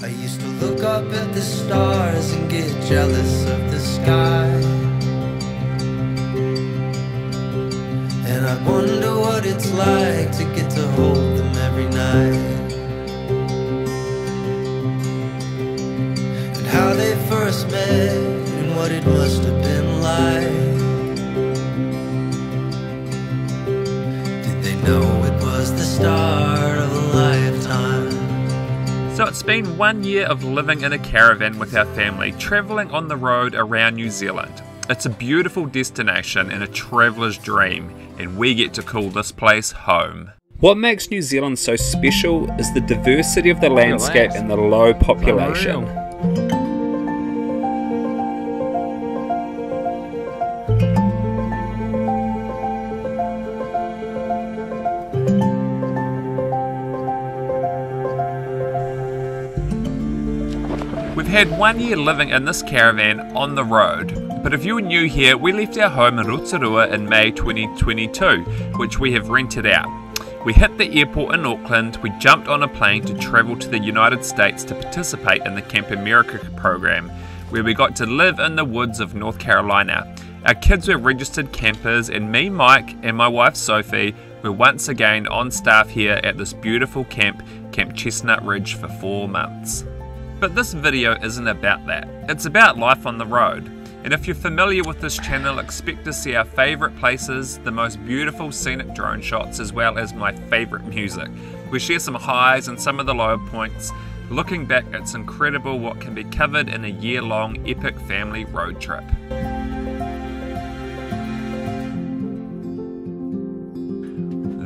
I used to look up at the stars and get jealous of the sky. And I wonder what it's like to get to hold them every night. And how they first met and what it must have been like. Been one year of living in a caravan with our family, travelling on the road around New Zealand. It's a beautiful destination and a traveller's dream, and we get to call this place home. What makes New Zealand so special is the diversity of the landscape and the low population. Had one year living in this caravan on the road, but if you're new here, we left our home in Rotorua in May 2022, which we have rented out. We hit the airport in Auckland, we jumped on a plane to travel to the United States to participate in the Camp America program, where we got to live in the woods of North Carolina. Our kids were registered campers, and me, Mike, and my wife Sophie were once again on staff here at this beautiful camp, Camp Chestnut Ridge, for four months. But this video isn't about that. It's about life on the road. And if you're familiar with this channel, expect to see our favourite places, the most beautiful scenic drone shots, as well as my favourite music. We share some highs and some of the lower points. Looking back, it's incredible what can be covered in a year long epic family road trip.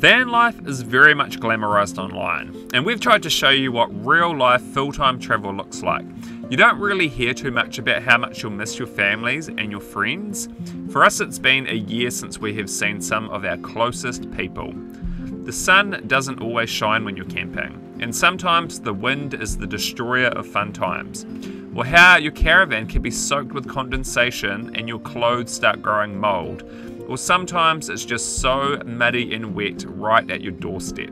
Van life is very much glamorized online, and we've tried to show you what real life full time travel looks like. You don't really hear too much about how much you'll miss your families and your friends. For us, it's been a year since we have seen some of our closest people. The sun doesn't always shine when you're camping, and sometimes the wind is the destroyer of fun times. Or how your caravan can be soaked with condensation and your clothes start growing mould or sometimes it's just so muddy and wet right at your doorstep.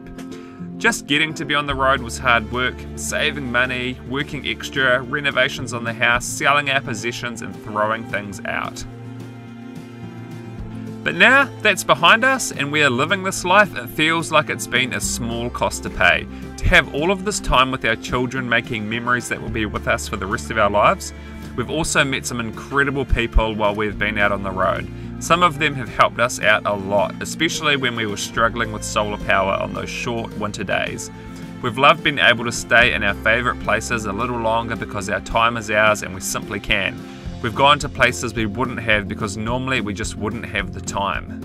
Just getting to be on the road was hard work, saving money, working extra, renovations on the house, selling our possessions, and throwing things out. But now that's behind us and we are living this life, it feels like it's been a small cost to pay. To have all of this time with our children making memories that will be with us for the rest of our lives, we've also met some incredible people while we've been out on the road. Some of them have helped us out a lot, especially when we were struggling with solar power on those short winter days. We've loved being able to stay in our favourite places a little longer because our time is ours and we simply can. We've gone to places we wouldn't have because normally we just wouldn't have the time.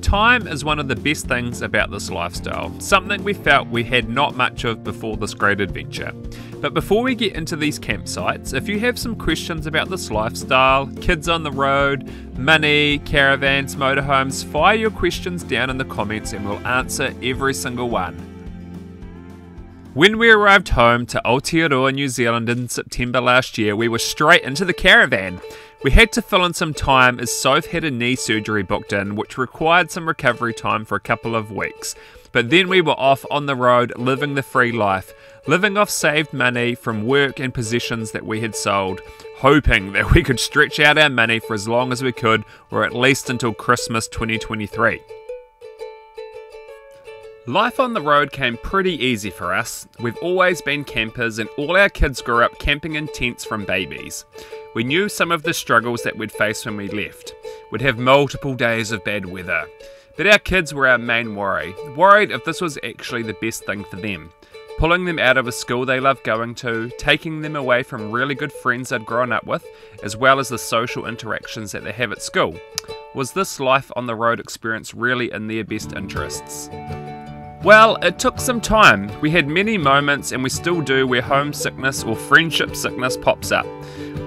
Time is one of the best things about this lifestyle, something we felt we had not much of before this great adventure. But before we get into these campsites, if you have some questions about this lifestyle, kids on the road, money, caravans, motorhomes, fire your questions down in the comments and we'll answer every single one. When we arrived home to Aotearoa, New Zealand in September last year, we were straight into the caravan. We had to fill in some time as Soph had a knee surgery booked in, which required some recovery time for a couple of weeks. But then we were off on the road living the free life, living off saved money from work and positions that we had sold, hoping that we could stretch out our money for as long as we could, or at least until Christmas 2023. Life on the road came pretty easy for us. We've always been campers, and all our kids grew up camping in tents from babies. We knew some of the struggles that we'd face when we left. We'd have multiple days of bad weather. But our kids were our main worry, worried if this was actually the best thing for them. Pulling them out of a school they love going to, taking them away from really good friends they'd grown up with, as well as the social interactions that they have at school. Was this life on the road experience really in their best interests? Well, it took some time. We had many moments, and we still do, where homesickness or friendship sickness pops up.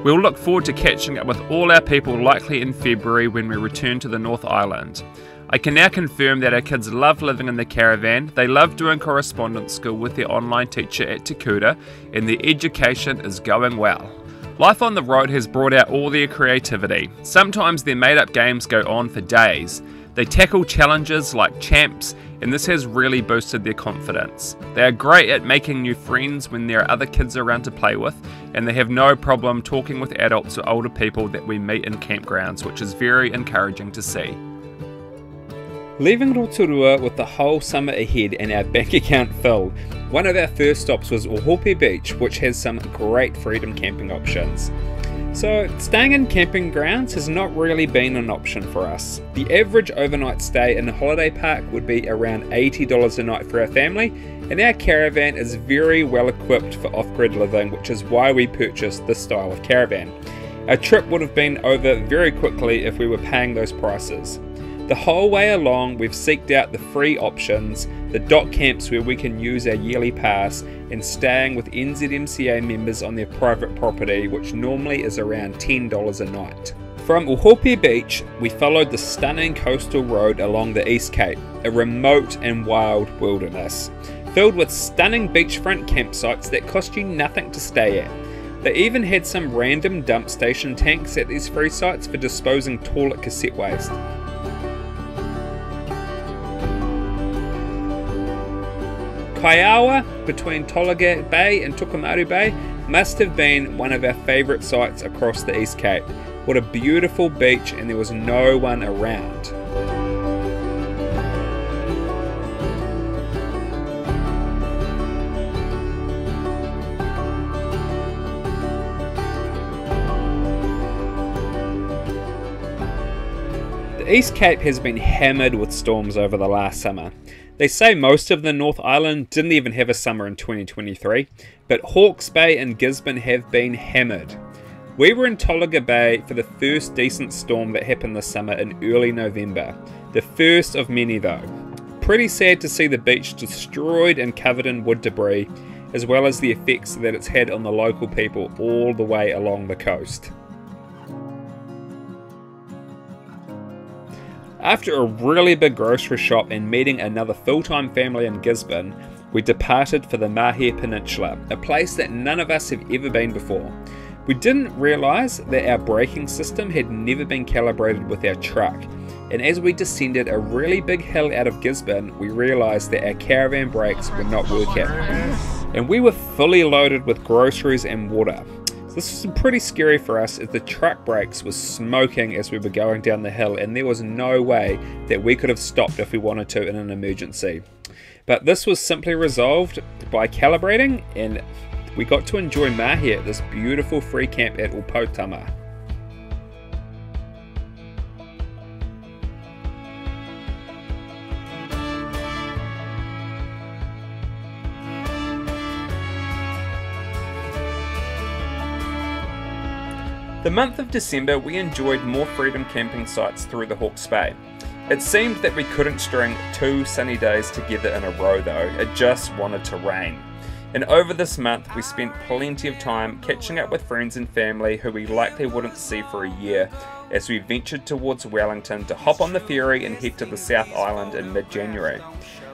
We'll look forward to catching up with all our people likely in February when we return to the North Island. I can now confirm that our kids love living in the caravan, they love doing correspondence school with their online teacher at Te Kura, and their education is going well. Life on the road has brought out all their creativity. Sometimes their made up games go on for days. They tackle challenges like champs, and this has really boosted their confidence. They are great at making new friends when there are other kids around to play with, and they have no problem talking with adults or older people that we meet in campgrounds, which is very encouraging to see. Leaving Rotorua with the whole summer ahead and our bank account filled, one of our first stops was Ohope Beach, which has some great freedom camping options. So, staying in camping grounds has not really been an option for us. The average overnight stay in a holiday park would be around $80 a night for our family, and our caravan is very well equipped for off grid living, which is why we purchased this style of caravan. Our trip would have been over very quickly if we were paying those prices. The whole way along, we've seeked out the free options, the DOC camps where we can use our yearly pass, and staying with NZMCA members on their private property, which normally is around $10 a night. From Ohope Beach, we followed the stunning coastal road along the East Cape, a remote and wild wilderness, filled with stunning beachfront campsites that cost you nothing to stay at. They even had some random dump station tanks at these free sites for disposing toilet cassette waste. Kaiaua, between Tolaga Bay and Tokomaru Bay, must have been one of our favourite sites across the East Cape. What a beautiful beach, and there was no one around. East Cape has been hammered with storms over the last summer. They say most of the North Island didn't even have a summer in 2023, but Hawke's Bay and Gisborne have been hammered. We were in Tolaga Bay for the first decent storm that happened this summer in early November, the first of many though. Pretty sad to see the beach destroyed and covered in wood debris, as well as the effects that it's had on the local people all the way along the coast. After a really big grocery shop and meeting another full time family in Gisborne, we departed for the Mahia Peninsula, a place that none of us have ever been before. We didn't realise that our braking system had never been calibrated with our truck, and as we descended a really big hill out of Gisborne, we realised that our caravan brakes were not working. And we were fully loaded with groceries and water. This was pretty scary for us as the truck brakes was smoking as we were going down the hill and there was no way that we could have stopped if we wanted to in an emergency. But this was simply resolved by calibrating and we got to enjoy Mahi at this beautiful free camp at Opoutama. The month of December, we enjoyed more freedom camping sites through the Hawke's Bay. It seemed that we couldn't string two sunny days together in a row though, it just wanted to rain. And over this month, we spent plenty of time catching up with friends and family who we likely wouldn't see for a year as we ventured towards Wellington to hop on the ferry and head to the South Island in mid January.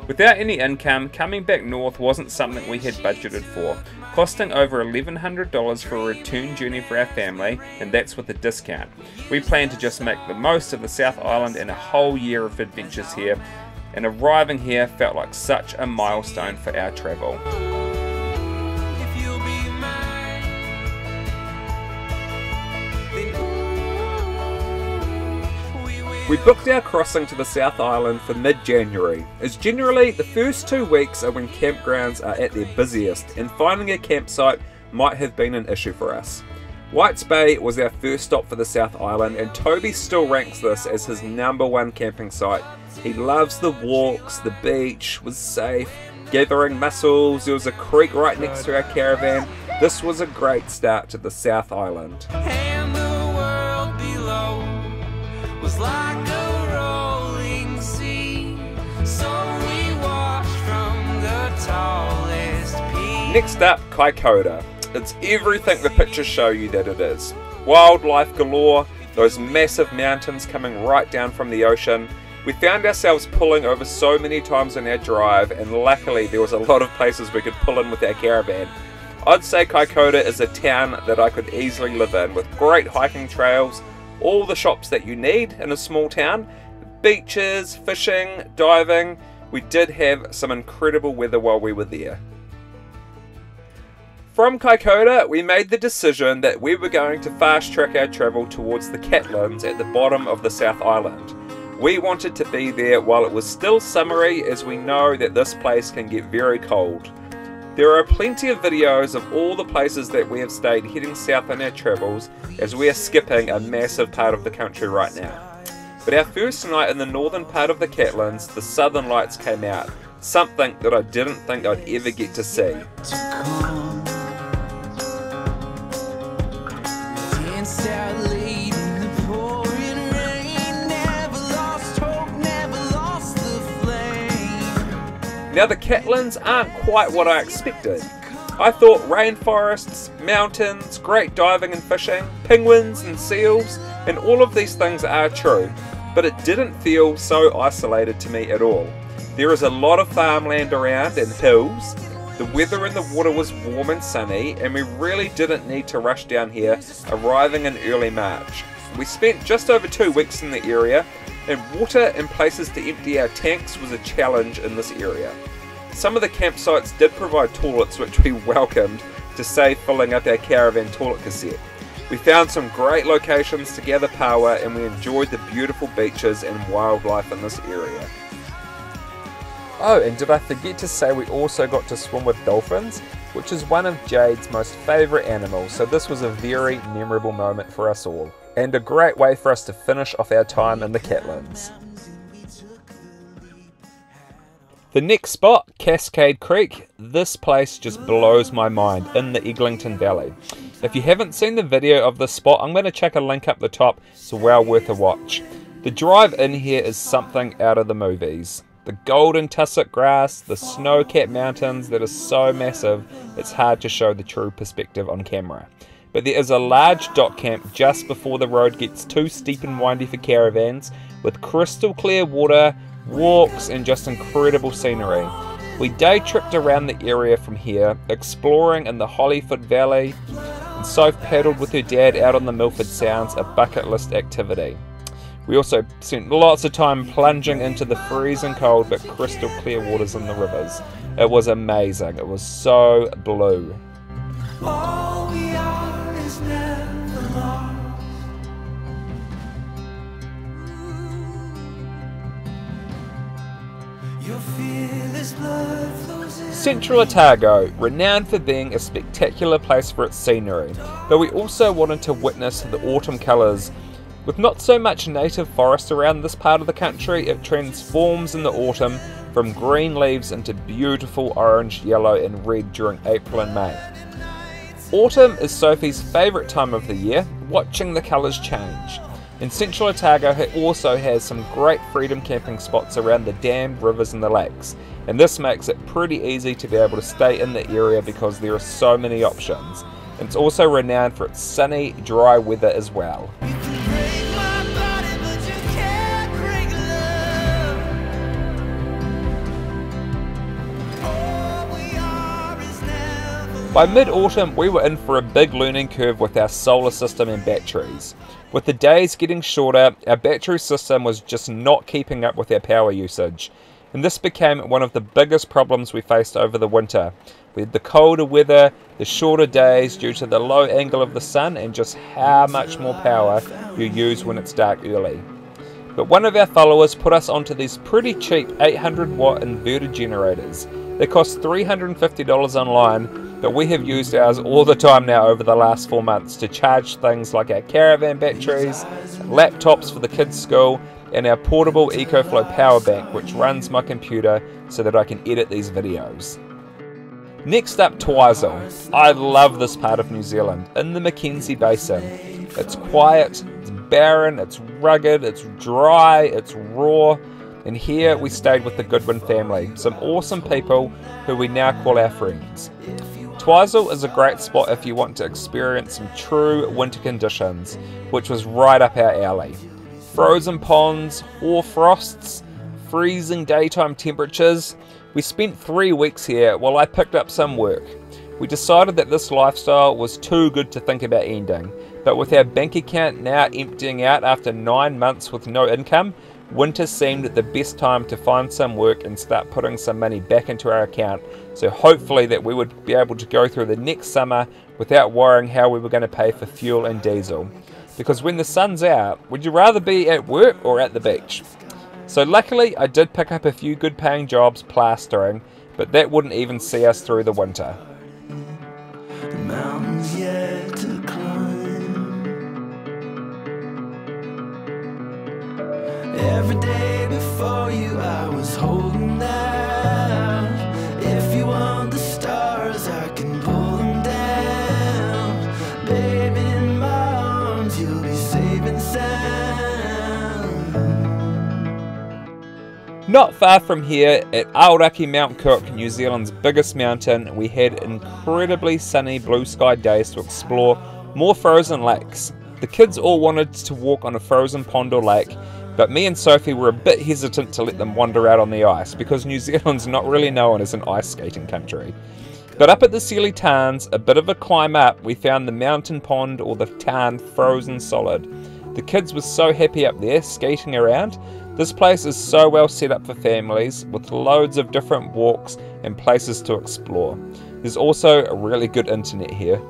Without any income, coming back north wasn't something we had budgeted for, costing over $1,100 for a return journey for our family, and that's with a discount. We plan to just make the most of the South Island and a whole year of adventures here, and arriving here felt like such a milestone for our travel. We booked our crossing to the South Island for mid January, as generally the first two weeks are when campgrounds are at their busiest, and finding a campsite might have been an issue for us. Whites Bay was our first stop for the South Island, and Toby still ranks this as his number one camping site. He loves the walks, the beach was safe, gathering mussels, there was a creek right next to our caravan. This was a great start to the South Island. Next up, Kaikoura. It's everything the pictures show you that it is. Wildlife galore, those massive mountains coming right down from the ocean. We found ourselves pulling over so many times on our drive, and luckily there was a lot of places we could pull in with our caravan. I'd say Kaikoura is a town that I could easily live in, with great hiking trails, all the shops that you need in a small town, beaches, fishing, diving. We did have some incredible weather while we were there. From Kaikoura, we made the decision that we were going to fast track our travel towards the Catlins at the bottom of the South Island. We wanted to be there while it was still summery as we know that this place can get very cold. There are plenty of videos of all the places that we have stayed heading south on our travels as we are skipping a massive part of the country right now. But our first night in the northern part of the Catlins, the southern lights came out, something that I didn't think I'd ever get to see. Now the Catlins aren't quite what I expected. I thought rainforests, mountains, great diving and fishing, penguins and seals, and all of these things are true, but it didn't feel so isolated to me at all. There is a lot of farmland around and hills. The weather in the water was warm and sunny, and we really didn't need to rush down here, arriving in early March. We spent just over two weeks in the area, and water and places to empty our tanks was a challenge in this area. Some of the campsites did provide toilets which we welcomed to save filling up our caravan toilet cassette. We found some great locations to gather power and we enjoyed the beautiful beaches and wildlife in this area. Oh, and did I forget to say we also got to swim with dolphins, which is one of Jade's most favourite animals, so this was a very memorable moment for us all, and a great way for us to finish off our time in the Catlins. The next spot, Cascade Creek, this place just blows my mind in the Eglinton Valley. If you haven't seen the video of this spot, I'm going to check a link up the top, it's well worth a watch. The drive in here is something out of the movies. The golden tussock grass, the snow-capped mountains that are so massive, it's hard to show the true perspective on camera. But there is a large DOC camp just before the road gets too steep and windy for caravans, with crystal clear water, walks, and just incredible scenery. We day tripped around the area from here, exploring in the Hollyford Valley, and Soph paddled with her dad out on the Milford Sounds, a bucket list activity. We also spent lots of time plunging into the freezing cold but crystal clear waters in the rivers. It was amazing. It was so blue. Central Otago, renowned for being a spectacular place for its scenery, but we also wanted to witness the autumn colours. With not so much native forest around this part of the country, it transforms in the autumn from green leaves into beautiful orange, yellow, and red during April and May. Autumn is Sophie's favourite time of the year, watching the colours change. And Central Otago also has some great freedom camping spots around the dammed rivers and the lakes, and this makes it pretty easy to be able to stay in the area because there are so many options. It's also renowned for its sunny, dry weather as well. By mid autumn, we were in for a big learning curve with our solar system and batteries. With the days getting shorter, our battery system was just not keeping up with our power usage, and this became one of the biggest problems we faced over the winter. With the colder weather, the shorter days due to the low angle of the sun, and just how much more power you use when it's dark early. But one of our followers put us onto these pretty cheap 800 watt inverter generators. They cost $350 online but we have used ours all the time now over the last four months to charge things like our caravan batteries, laptops for the kids' school, and our portable EcoFlow power bank, which runs my computer so that I can edit these videos. Next up, Twizel. I love this part of New Zealand, in the Mackenzie Basin. It's quiet, it's barren, it's rugged, it's dry, it's raw, and here we stayed with the Goodwin family, some awesome people who we now call our friends. Twizel is a great spot if you want to experience some true winter conditions, which was right up our alley. Frozen ponds, hoar frosts, freezing daytime temperatures. We spent three weeks here while I picked up some work. We decided that this lifestyle was too good to think about ending, but with our bank account now emptying out after nine months with no income, winter seemed the best time to find some work and start putting some money back into our account. So hopefully that we would be able to go through the next summer without worrying how we were going to pay for fuel and diesel. Because when the sun's out, would you rather be at work or at the beach? So luckily I did pick up a few good paying jobs plastering, but that wouldn't even see us through the winter. Every day before you, I was holding out. If you want the stars, I can pull them down. Baby, in my arms, you'll be safe and sound. Not far from here, at Aoraki Mount Cook, New Zealand's biggest mountain, we had incredibly sunny blue sky days to explore more frozen lakes. The kids all wanted to walk on a frozen pond or lake, but me and Sophie were a bit hesitant to let them wander out on the ice because New Zealand's not really known as an ice skating country. But up at the Sealy Tarns, a bit of a climb up, we found the mountain pond or the tarn frozen solid. The kids were so happy up there, skating around. This place is so well set up for families, with loads of different walks and places to explore. There's also a really good internet here.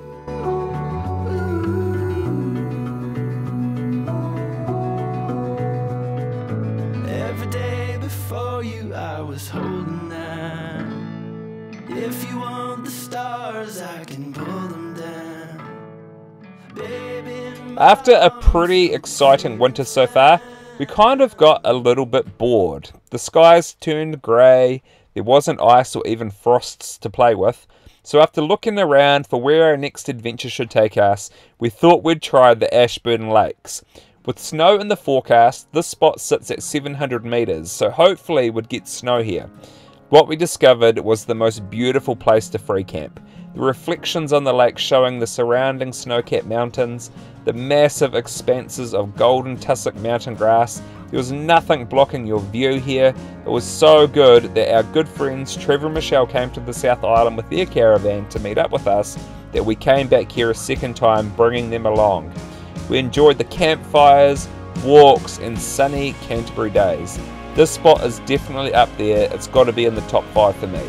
After a pretty exciting winter so far, we kind of got a little bit bored. The skies turned grey, there wasn't ice or even frosts to play with. So after looking around for where our next adventure should take us, we thought we'd try the Ashburton Lakes. With snow in the forecast, this spot sits at 700 metres, so hopefully we'd get snow here. What we discovered was the most beautiful place to free camp. The reflections on the lake showing the surrounding snow-capped mountains, the massive expanses of golden tussock mountain grass. There was nothing blocking your view here. It was so good that our good friends Trevor and Michelle came to the South Island with their caravan to meet up with us that we came back here a second time bringing them along. We enjoyed the campfires, walks and sunny Canterbury days. This spot is definitely up there. It's got to be in the top 5 for me.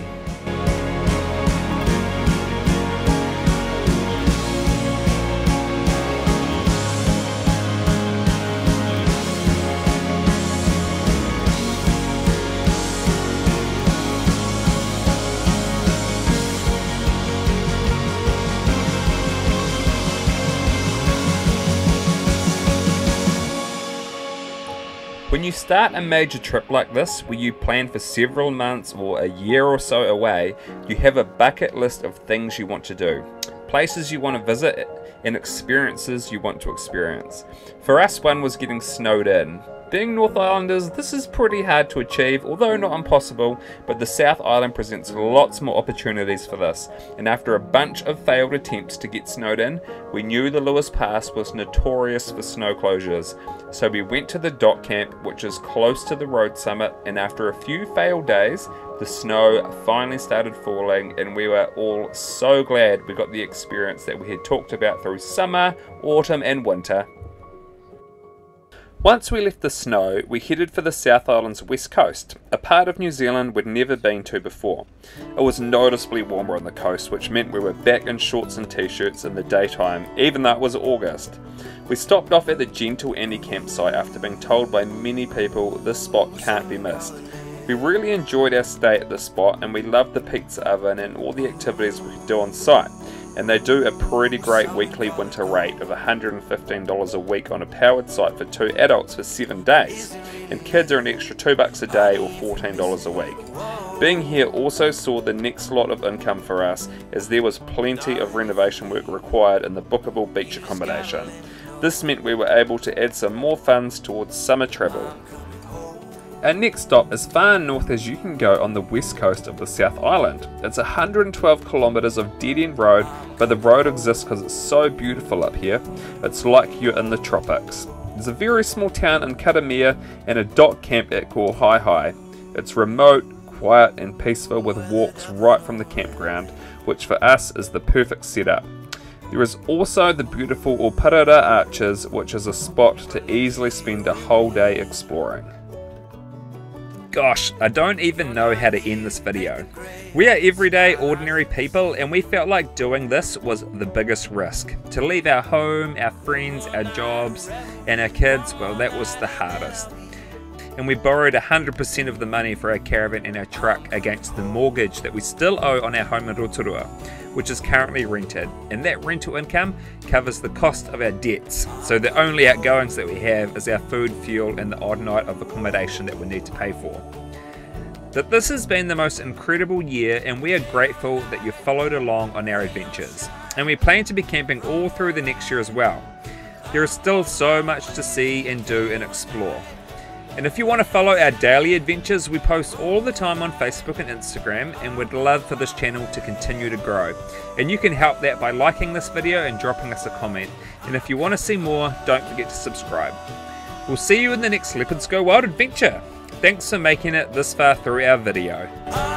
Start a major trip like this, where you plan for several months or a year or so away, you have a bucket list of things you want to do, places you want to visit, and experiences you want to experience. For us, one was getting snowed in. Being North Islanders, this is pretty hard to achieve, although not impossible, but the South Island presents lots more opportunities for this. And after a bunch of failed attempts to get snowed in, we knew the Lewis Pass was notorious for snow closures. So we went to the DOC camp, which is close to the road summit, and after a few failed days, the snow finally started falling, and we were all so glad we got the experience that we had talked about through summer, autumn, and winter once we left the snow, we headed for the South Island's west coast, a part of New Zealand we'd never been to before. It was noticeably warmer on the coast, which meant we were back in shorts and t-shirts in the daytime, even though it was August. We stopped off at the Gentle Annie campsite after being told by many people this spot can't be missed. We really enjoyed our stay at this spot and we loved the pizza oven and all the activities we could do on site and they do a pretty great weekly winter rate of $115 a week on a powered site for two adults for seven days, and kids are an extra two bucks a day or $14 a week. Being here also saw the next lot of income for us as there was plenty of renovation work required in the bookable beach accommodation. This meant we were able to add some more funds towards summer travel. Our next stop is far north as you can go on the west coast of the South Island. It's 112 kilometres of dead end road, but the road exists because it's so beautiful up here. It's like you're in the tropics. There's a very small town in Karamea and a DOC camp at Kōhaihai. It's remote, quiet and peaceful with walks right from the campground, which for us is the perfect setup. There is also the beautiful Oparara Arches, which is a spot to easily spend a whole day exploring. Gosh, I don't even know how to end this video. We are everyday, ordinary people, and we felt like doing this was the biggest risk. To leave our home, our friends, our jobs, and our kids, well, that was the hardest. And we borrowed 100% of the money for our caravan and our truck against the mortgage that we still owe on our home in Rotorua, which is currently rented. And that rental income covers the cost of our debts. So the only outgoings that we have is our food, fuel, and the odd night of accommodation that we need to pay for. That this has been the most incredible year, and we are grateful that you followed along on our adventures. And we plan to be camping all through the next year as well. There is still so much to see and do and explore. And if you want to follow our daily adventures, we post all the time on Facebook and Instagram, and would love for this channel to continue to grow. And you can help that by liking this video and dropping us a comment. And if you want to see more, don't forget to subscribe. We'll see you in the next Leopards Go Wild adventure. Thanks for making it this far through our video.